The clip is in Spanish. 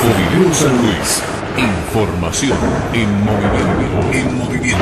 Club San Luis. Información en movimiento. En movimiento.